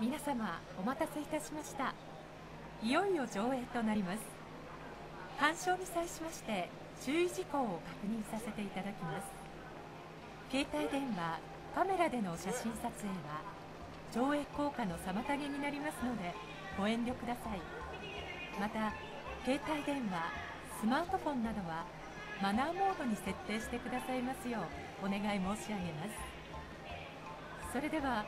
皆様お待たせいたしました。いよいよ上映となります。鑑賞に際しまして注意事項を確認させていただきます。携帯電話カメラでの写真撮影は上映効果の妨げになりますのでご遠慮ください。また携帯電話スマートフォンなどはマナーモードに設定してくださいますようお願い申し上げます。それでは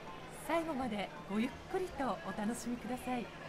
最後までごゆっくりとお楽しみください。